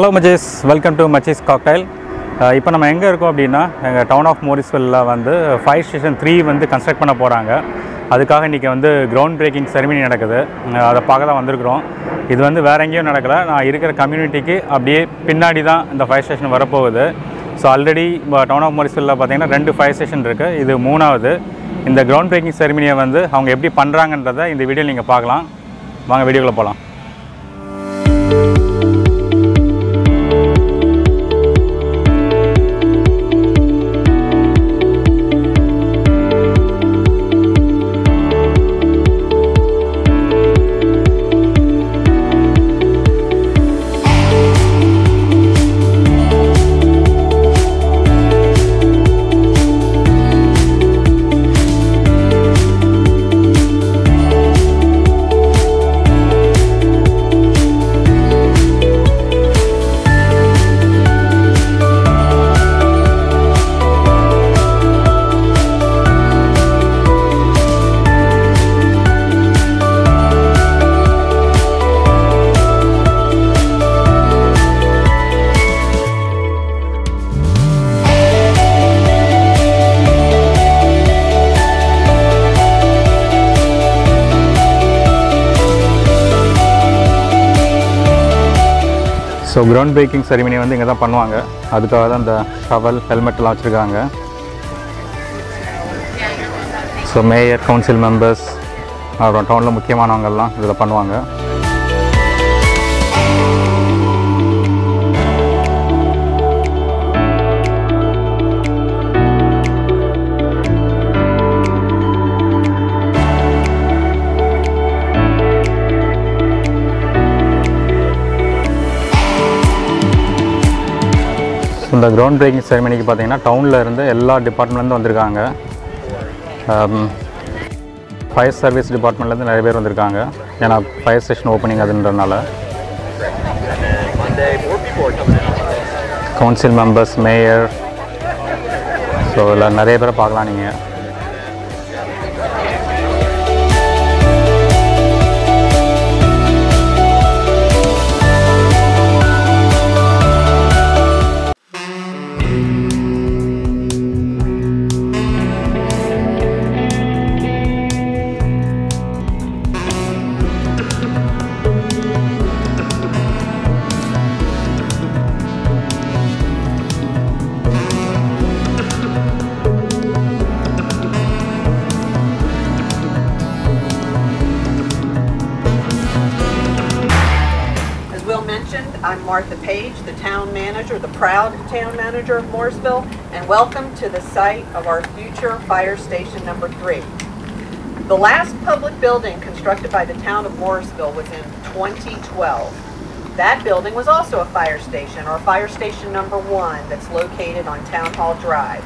Hello மச்சேஸ் welcome to மச்சீஸ் cocktail இப்போ நம்ம எங்கே இருக்கோம் அப்படின்னா எங்கள் டவுன் ஆஃப் மோரிஸ்வெல்லில் வந்து ஃபயர் ஸ்டேஷன் த்ரீ வந்து கன்ஸ்ட்ரக்ட் பண்ண போகிறாங்க அதுக்காக இன்றைக்கி வந்து கிரவுண்ட் பிரேக்கிங் செரிமனி நடக்குது அதை பார்க்க தான் வந்திருக்கிறோம். இது வந்து வேறு எங்கேயும் நடக்கலை. நான் இருக்கிற கம்யூனிட்டிக்கு அப்படியே பின்னாடி தான் இந்த ஃபயர் ஸ்டேஷன் வரப்போகுது. ஸோ ஆல்ரெடி டவுன் ஆஃப் மோரிஸ்வெல்லில் பார்த்தீங்கன்னா ரெண்டு ஃபயர் ஸ்டேஷன் இருக்குது இது மூணாவது. இந்த கிரவுண்ட் பிரேக்கிங் செரிமனியை வந்து அவங்க எப்படி பண்ணுறாங்கன்றதை இந்த வீடியோவில் நீங்கள் பார்க்கலாம். வாங்க வீடியோக்குள்ளே போகலாம் ஸோ கிரவுண்ட் பிரேக்கிங் செரிமனி வந்து இங்கே தான் பண்ணுவாங்க. அதுக்காக தான் இந்த ஷவல் ஹெல்மெட்லாம் வச்சுருக்காங்க. ஸோ மேயர் கவுன்சில் மெம்பர்ஸ் அப்புறம் டவுனில் முக்கியமானவங்கள்லாம் இதில் பண்ணுவாங்க. இந்த கிரவுண்ட் பிரேக்கிங் செரிமனிக்கு பார்த்தீங்கன்னா டவுனில் இருந்து எல்லா டிபார்ட்மெண்ட்லேருந்து வந்திருக்காங்க. ஃபயர் சர்வீஸ் டிபார்ட்மெண்ட்லேருந்து நிறைய பேர் வந்திருக்காங்க. ஏன்னா ஃபயர் ஸ்டேஷன் ஓப்பனிங் அதுன்றனால கவுன்சில் மெம்பர்ஸ் மேயர் ஸோ இதில் நிறைய பேரை பார்க்கலாம் நீங்கள் Martha Paige, the town manager, the proud town manager of Morrisville, and welcome to the site of our future fire station number three. The last public building constructed by the town of Morrisville was in 2012. That building was also a fire station, or fire station number one, that's located on Town Hall Drive.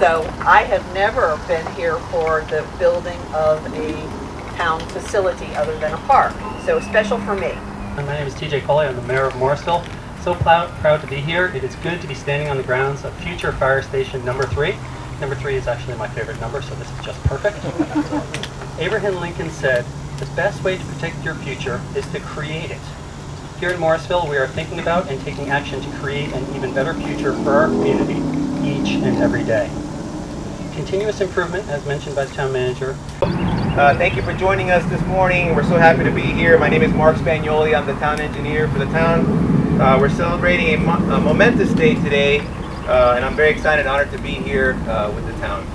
So I have never been here for the building of a town facility other than a park. So special for me. My name is TJ Cawley. I'm the mayor of Morrisville. So proud, proud to be here. It is good to be standing on the grounds of future fire station number three. Number three is actually my favorite number, so this is just perfect. Abraham Lincoln said, the best way to protect your future is to create it. Here in Morrisville, we are thinking about and taking action to create an even better future for our community each and every day. Continuous improvement, as mentioned by the town manager, Uh, thank you for joining us this morning. We're so happy to be here. My name is Mark Spagnoli. I'm the town engineer for the town. Uh, we're celebrating a, mo- a momentous day today, uh, and I'm very excited and honored to be here uh, with the town.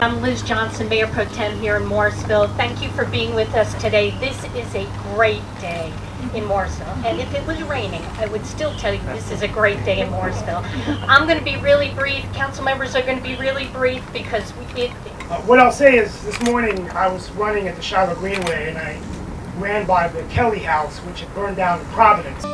I'm Liz Johnson, Mayor Pro Tem here in Morrisville. Thank you for being with us today. This is a great day in Morrisville. And if it was raining, I would still tell you this is a great day in Morrisville. I'm going to be really brief. Council members are going to be really brief because we- it, Uh, what I'll say is, this morning I was running at the Shiloh Greenway and I ran by the Kelly House, which had burned down in Providence.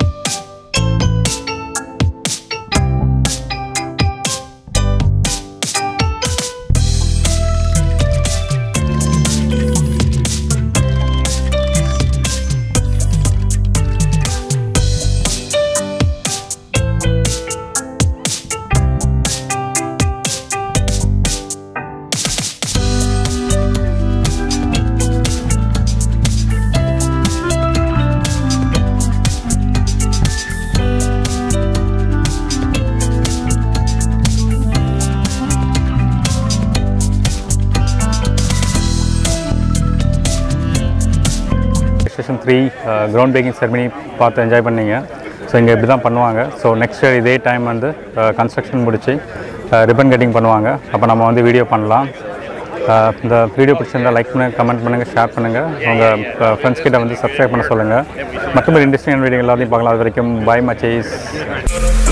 Three ground breaking ceremony பார்த்து enjoy பண்ணீங்க. So இங்கே இப்படி தான் பண்ணுவாங்க. So next year இதே time வந்து construction முடித்து ribbon cutting பண்ணுவாங்க. அப்போ நம்ம வந்து வீடியோ பண்ணலாம். Uh, இந்த வீடியோ பிடிச்சிருந்தா லைக் பண்ணுங்கள் கமெண்ட் பண்ணுங்கள் ஷேர் பண்ணுங்கள் உங்கள் ஃப்ரெண்ட்ஸ் uh, கிட்ட வந்து சப்ஸ்கிரைப் பண்ண சொல்லுங்கள் மற்றபடி இன்ட்ரெஸ்டிங் வீடியோ எல்லாத்தையும் பார்க்கலாம். அது வரைக்கும் பாய் மச்சேஸ்.